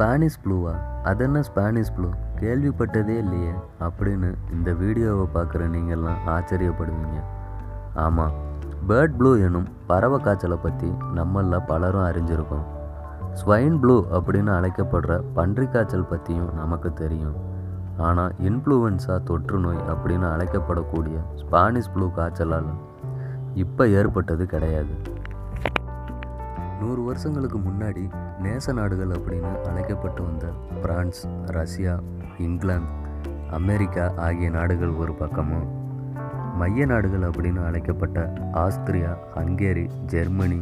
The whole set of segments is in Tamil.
ஸ்பானிஷ் ப்ளூவா அது என்ன ஸ்பானிஷ் ப்ளூ கேள்விப்பட்டதே இல்லையே. அப்படின்னு இந்த வீடியோவை பார்க்குற நீங்கள்லாம் ஆச்சரியப்படுவீங்க. ஆமாம் பேர்ட் ப்ளூ எனும் பறவை காய்ச்சலை பற்றி நம்மள பலரும் அறிஞ்சிருக்கோம். ஸ்வைன் ப்ளூ அப்படின்னு அழைக்கப்படுற பன்றிக் காய்ச்சல் பற்றியும் நமக்கு தெரியும். ஆனால் இன்ஃப்ளூவன்ஸா தொற்று நோய் அப்படின்னு அழைக்கப்படக்கூடிய ஸ்பானிஷ் ப்ளூ காய்ச்சலால் இப்போ ஏற்பட்டது கிடையாது. நூறு வருஷங்களுக்கு முன்னாடி நேச நாடுகள் அப்படின்னு அழைக்கப்பட்டு வந்த பிரான்ஸ் ரஷ்யா இங்கிலாந்து அமெரிக்கா ஆகிய நாடுகள் ஒரு பக்கமும். மைய நாடுகள் அப்படின்னு அழைக்கப்பட்ட ஆஸ்திரியா ஹங்கேரி ஜெர்மனி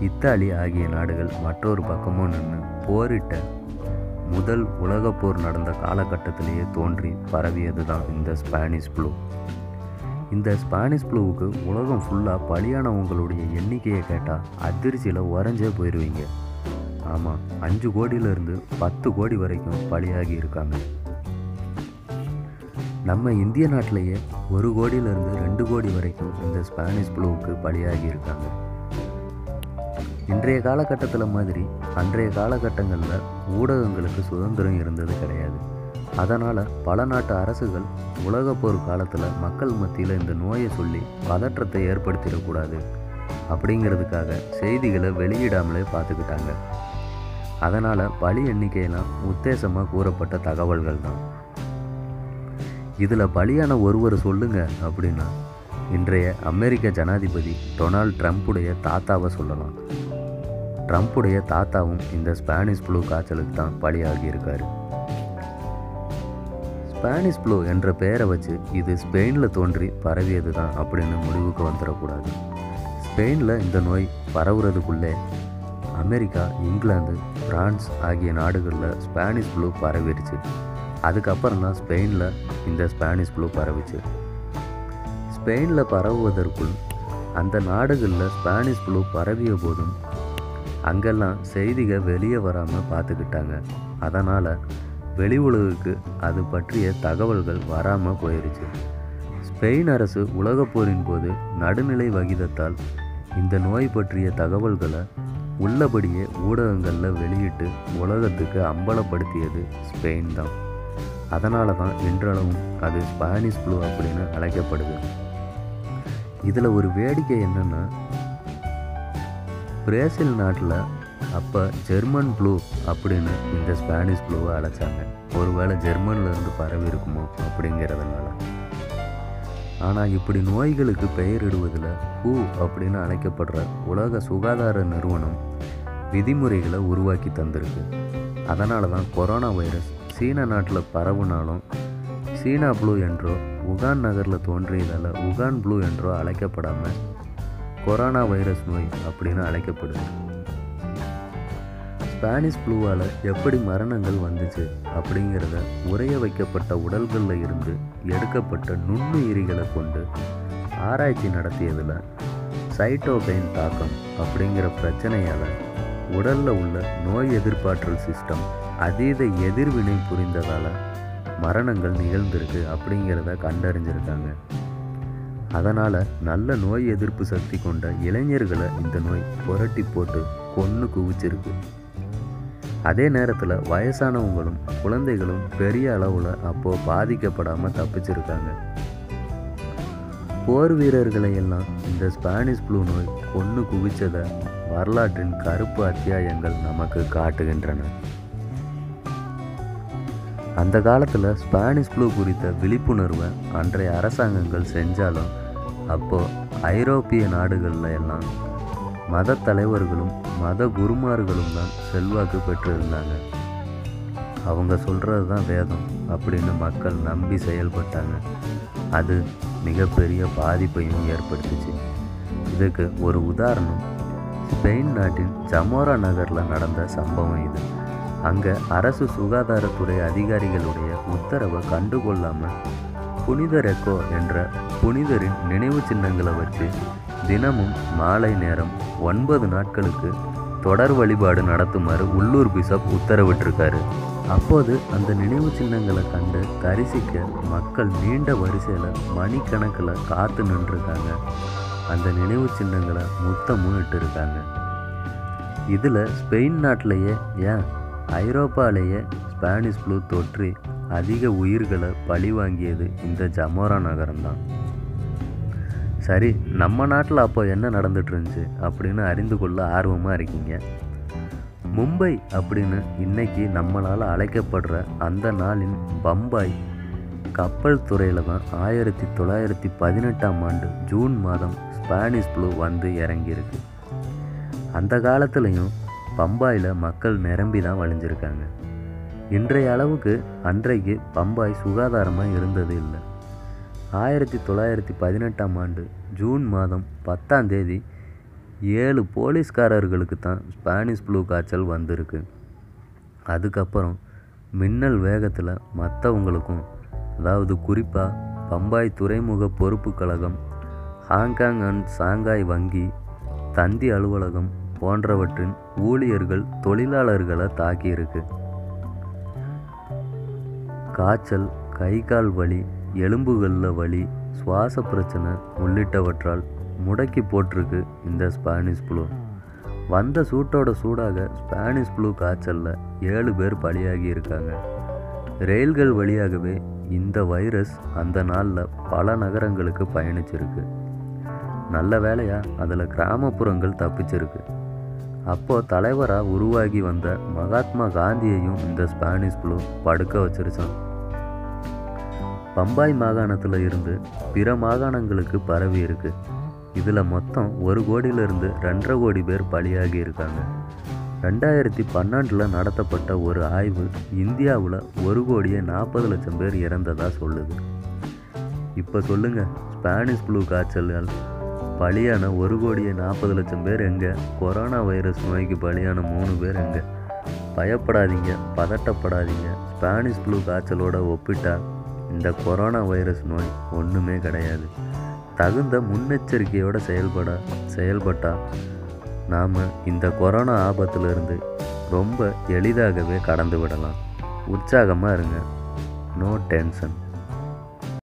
இத்தாலி ஆகிய நாடுகள் மற்றொரு பக்கமும் நின்று போரிட்ட முதல் உலகப்போர் நடந்த காலகட்டத்திலேயே தோன்றி பரவியது தான் இந்த ஸ்பானிஷ் ப்ளூ இந்த ஸ்பானிஷ் ஃப்ளூவுக்கு உலகம் ஃபுல்லாக பலியானவங்களுடைய எண்ணிக்கையை கேட்டால் அதிர்ச்சியில் உறைஞ்சே போயிடுவீங்க ஆமாம் அஞ்சு கோடியிலேருந்து பத்து கோடி வரைக்கும் பலியாகி இருக்காங்க. நம்ம இந்திய நாட்டிலேயே ஒரு கோடியிலேருந்து ரெண்டு கோடி வரைக்கும் இந்த ஸ்பானிஷ் ஃப்ளூவுக்கு பலியாகி இருக்காங்க. இன்றைய காலகட்டத்தில் மாதிரி அன்றைய காலகட்டங்களில் ஊடகங்களுக்கு சுதந்திரம் இருந்தது கிடையாது. அதனால் பல நாட்டு அரசுகள் உலகப் போர் காலத்தில் மக்கள் மத்தியில் இந்த நோயை சொல்லி பதற்றத்தை ஏற்படுத்திடக்கூடாது அப்படிங்கிறதுக்காக செய்திகளை வெளியிடாமலே பார்த்துக்கிட்டாங்க. அதனால் பலி எண்ணிக்கையெல்லாம் உத்தேசமாக கூறப்பட்ட தகவல்கள் தான். இதில் பலியான ஒருவர் சொல்லுங்க அப்படின்னா இன்றைய அமெரிக்க ஜனாதிபதி டொனால்ட் ட்ரம்ப்புடைய தாத்தாவை சொல்லலாம். ட்ரம்ப்புடைய தாத்தாவும் இந்த ஸ்பானிஷ் ஃப்ளூ காய்ச்சலுக்கு தான் பலியாகியிருக்காரு ஸ்பானிஷ் ப்ளூ என்ற பெயரை வச்சு இது ஸ்பெயினில் தோன்றி பரவியது தான் அப்படின்னு முடிவுக்கு வந்துடக்கூடாது. ஸ்பெயினில் இந்த நோய் பரவுறதுக்குள்ளே அமெரிக்கா இங்கிலாந்து பிரான்ஸ் ஆகிய நாடுகளில் ஸ்பானிஷ் ப்ளூ பரவிடுச்சு. அதுக்கப்புறம் தான் ஸ்பெயினில் இந்த ஸ்பானிஷ் ப்ளூ பரவிச்சு. ஸ்பெயினில் பரவுவதற்குள் அந்த நாடுகளில் ஸ்பானிஷ் ப்ளூ பரவிய போதும் அங்கெல்லாம் செய்திகள் வெளியே வராமல் பார்த்துக்கிட்டாங்க. அதனால் வெளி உலகுக்கு அது பற்றிய தகவல்கள் வராமல் போயிருச்சு. ஸ்பெயின் அரசு உலகப் போரின் போது நடுநிலை வகிதத்தால் இந்த நோய் பற்றிய தகவல்களை உள்ளபடியே ஊடகங்களில் வெளியிட்டு உலகத்துக்கு அம்பலப்படுத்தியது ஸ்பெயின் தான். அதனால தான் இன்றளவும் அது ஸ்பானிஷ் ஃப்ளூ அப்படின்னு அழைக்கப்படுது. இதில் ஒரு வேடிக்கை என்னென்னா பிரேசில் நாட்டில் அப்போ ஜெர்மன் ப்ளூ அப்படின்னு இந்த ஸ்பானிஷ் ப்ளூவை அழைச்சாங்க. ஒருவேளை ஜெர்மன்லேருந்து பரவி இருக்குமோ அப்படிங்கிறதுனால. ஆனால் இப்படி நோய்களுக்கு பெயரிடுவதில் ஹூ அப்படின்னு அழைக்கப்படுற உலக சுகாதார நிறுவனம் விதிமுறைகளை உருவாக்கி தந்திருக்கு. அதனால தான் கொரோனா வைரஸ் சீன நாட்டில் பரவுனாலும் சீனா ப்ளூ என்றோ உகான் நகரில் தோன்றியதால் உகான் ப்ளூ என்றோ அழைக்கப்படாமல் கொரோனா வைரஸ் நோய் அப்படின்னு அழைக்கப்படுது. ஸ்பானிஷ் ஃப்ளூவால் எப்படி மரணங்கள் வந்துச்சு அப்படிங்கிறத உறைய வைக்கப்பட்ட உடல்களில் இருந்து எடுக்கப்பட்ட நுண்ணுயிரிகளை கொண்டு ஆராய்ச்சி நடத்தியதில் சைட்டோகைன் தாக்கம் அப்படிங்கிற பிரச்சனையால் உடலில் உள்ள நோய் எதிர்ப்பாற்றல் சிஸ்டம் அதீத எதிர்வினை புரிந்ததால் மரணங்கள் நிகழ்ந்திருக்கு அப்படிங்கிறத கண்டறிஞ்சிருக்காங்க. அதனால் நல்ல நோய் எதிர்ப்பு சக்தி கொண்ட இளைஞர்களை இந்த நோய் புரட்டி போட்டு கொன்று குவிச்சிருக்கு. அதே நேரத்தில் வயசானவங்களும் குழந்தைகளும் பெரிய அளவில் அப்போது பாதிக்கப்படாமல் தப்பிச்சிருக்காங்க. போர் வீரர்களை எல்லாம் இந்த ஸ்பானிஷ் ப்ளூ நோய் ஒன்று குவிச்சதை வரலாற்றின் கருப்பு அத்தியாயங்கள் நமக்கு காட்டுகின்றன. அந்த காலத்தில் ஸ்பானிஷ் ப்ளூ குறித்த விழிப்புணர்வை அன்றைய அரசாங்கங்கள் செஞ்சாலும் அப்போது ஐரோப்பிய நாடுகளில் எல்லாம் மத தலைவர்களும் மத குருமார்களும் தான் செல்வாக்கு பெற்றிருந்தாங்க. அவங்க சொல்கிறது தான் வேதம் அப்படின்னு மக்கள் நம்பி செயல்பட்டாங்க. அது மிகப்பெரிய பாதிப்பையும் ஏற்படுத்துச்சு. இதுக்கு ஒரு உதாரணம் ஸ்பெயின் நாட்டின் ஜமோரா நகரில் நடந்த சம்பவம் இது. அங்கே அரசு சுகாதாரத்துறை அதிகாரிகளுடைய உத்தரவை கண்டுகொள்ளாமல் புனித ரெக்கோ என்ற புனிதரின் நினைவு சின்னங்களை வச்சு தினமும் மாலை நேரம் ஒன்பது நாட்களுக்கு தொடர் வழிபாடு நடத்துமாறு உள்ளூர் பிஷப் உத்தரவிட்டிருக்காரு. அப்போது அந்த நினைவு சின்னங்களை கண்டு தரிசிக்க மக்கள் நீண்ட வரிசையில் மணிக்கணக்கில் காத்து நின்றுருக்காங்க. அந்த நினைவு சின்னங்களை முத்தமும் இட்டிருக்காங்க. இதில் ஸ்பெயின் நாட்டிலேயே ஏன்? ஐரோப்பாலேயே ஸ்பானிஷ் ஃப்ளூ தொற்றி அதிக உயிர்களை பழி வாங்கியது இந்த ஜமோரா நகரம்தான். சரி நம்ம நாட்டில் அப்போ என்ன நடந்துட்டு இருந்துச்சு அப்படின்னு அறிந்து கொள்ள ஆர்வமாக இருக்கீங்க. மும்பை அப்படின்னு இன்னைக்கு நம்மளால் அழைக்கப்படுற அந்த நாளின் பம்பாய் கப்பல் துறையில் தான் ஆயிரத்தி தொள்ளாயிரத்தி பதினெட்டாம் ஆண்டு ஜூன் மாதம் ஸ்பானிஷ் ப்ளூ வந்து இறங்கியிருக்கு. அந்த காலத்துலேயும் பம்பாயில் மக்கள் நிரம்பி தான் வழிஞ்சிருக்காங்க. இன்றைய அளவுக்கு அன்றைக்கு பம்பாய் சுகாதாரமாக இருந்தது இல்லை. ஆயிரத்தி தொள்ளாயிரத்தி பதினெட்டாம் ஆண்டு ஜூன் மாதம் பத்தாம் தேதி ஏழு போலீஸ்காரர்களுக்கு தான் ஸ்பானிஷ் ப்ளூ காய்ச்சல் வந்திருக்கு. அதுக்கப்புறம் மின்னல் வேகத்தில் மற்றவங்களுக்கும் அதாவது குறிப்பாக பம்பாய் துறைமுக பொறுப்பு கழகம் ஹாங்காங் அண்ட் சாங்காய் வங்கி தந்தி அலுவலகம் போன்றவற்றின் ஊழியர்கள் தொழிலாளர்களை தாக்கியிருக்கு. காய்ச்சல் கை கால் வலி எலும்புகளில் வலி சுவாச பிரச்சனை உள்ளிட்டவற்றால் முடக்கி போட்டிருக்கு இந்த ஸ்பானிஷ் ஃப்ளூ வந்த சூட்டோட சூடாக ஸ்பானிஷ் ஃப்ளூ காய்ச்சலில் ஏழு பேர் பலியாகி இருக்காங்க. ரயில்கள் வழியாகவே இந்த வைரஸ் அந்த நாளில் பல நகரங்களுக்கு பயணிச்சிருக்கு. நல்ல வேலையாக அதில் கிராமப்புறங்கள் தப்பிச்சிருக்கு. அப்போது தலைவராக உருவாகி வந்த மகாத்மா காந்தியையும் இந்த ஸ்பானிஷ் ஃப்ளூ படுக்க வச்சிருச்சான் பம்பாய் மாகாணத்தில் இருந்து பிற மாகாணங்களுக்கு பரவி இருக்கு. இதில் மொத்தம் ஒரு கோடியிலிருந்து ரெண்டரை கோடி பேர் பலியாகி இருக்காங்க. ரெண்டாயிரத்தி பன்னெண்டில் நடத்தப்பட்ட ஒரு ஆய்வு இந்தியாவில் ஒரு கோடியே நாற்பது லட்சம் பேர் இறந்ததாக சொல்லுது. இப்போ சொல்லுங்கள் ஸ்பானிஷ் ஃப்ளூ காய்ச்சல்கள் பலியான ஒரு கோடியே நாற்பது லட்சம் பேர் எங்கே கொரோனா வைரஸ் நோய்க்கு பலியான மூணு பேர் எங்கே? பயப்படாதீங்க பதட்டப்படாதீங்க. ஸ்பானிஷ் ஃப்ளூ காய்ச்சலோட ஒப்பிட்டால் இந்த கொரோனா வைரஸ் நோய் ஒன்றுமே கிடையாது. தகுந்த முன்னெச்சரிக்கையோடு செயல்பட செயல்பட்டால் நாம் இந்த கொரோனா ஆபத்திலிருந்து ரொம்ப எளிதாகவே கடந்து விடலாம். உற்சாகமாக இருங்க. No tension